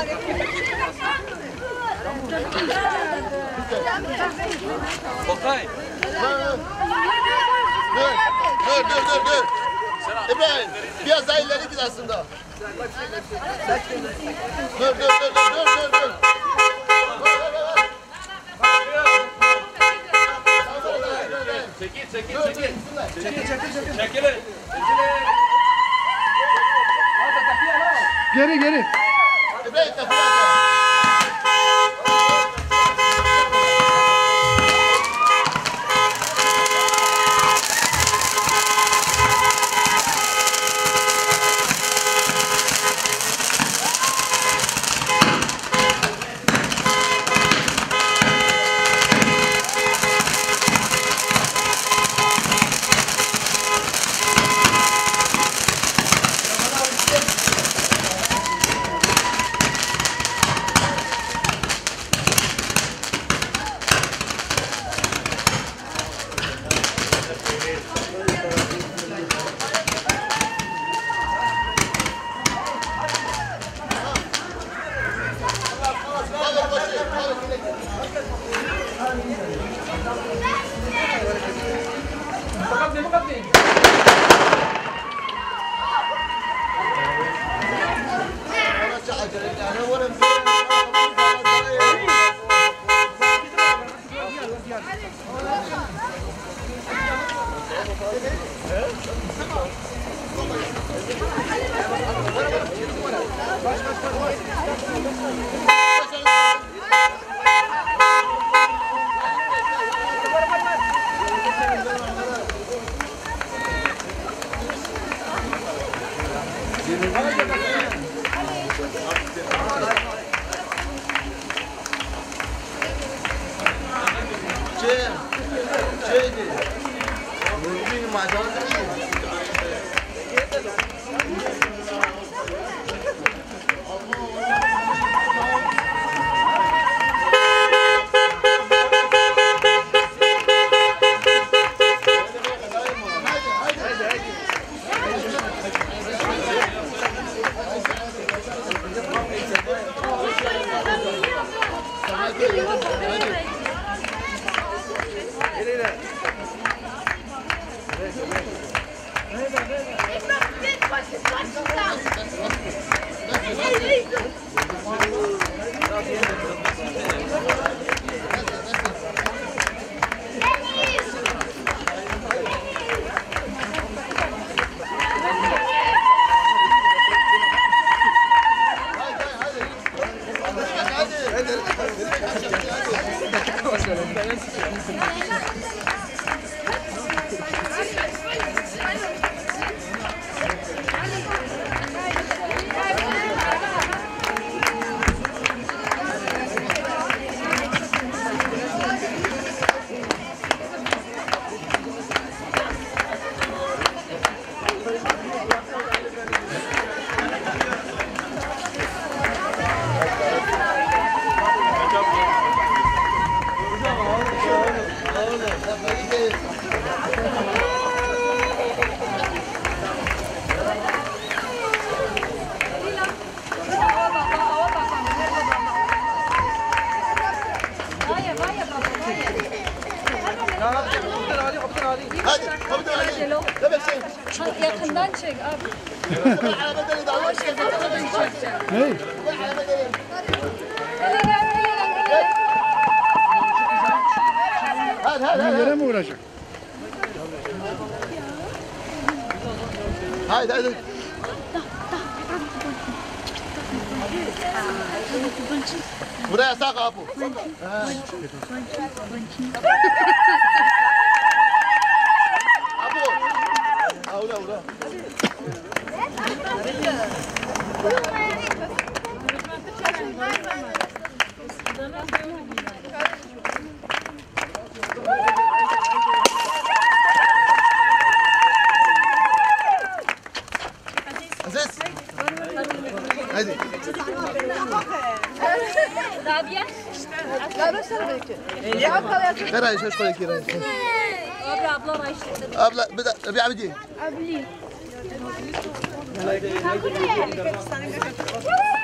Okay. Dur, dur, dur, dur, dur. İbrahim, biraz daha ileri git aslında. Dur, dur, dur, dur, dur, dur, dur. Çekil, çekil, çekil. Çekil, çekil, çekil. Çekilin. Geri geri. Madonna Bastidão. Arabada da Allah aşkına. Hey. Hadi, hadi, Bir hadi. yere mi uğraşacak? Haydi, hadi. Buraya sağ kapı. Abu. Ha, ula, ula. قرا إيش إيش قولك يا ابلا ابلا ما يشتغل ابلا بدا ابي عبدي ابلي 100円。100円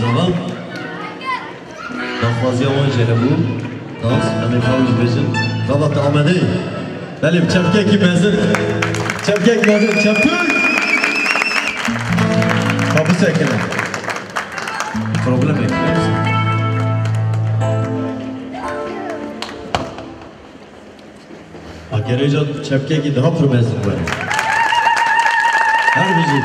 zaman. Nafazya wan jere bu. Dans ame kavj bezin. Rabat amede. Belim çevke ki mezun. Çevke ki mezun. Çevke. Kapı sekene. Problem bekliyor musun? Gereca çepke ki daha pürmezlik var. Her müzik.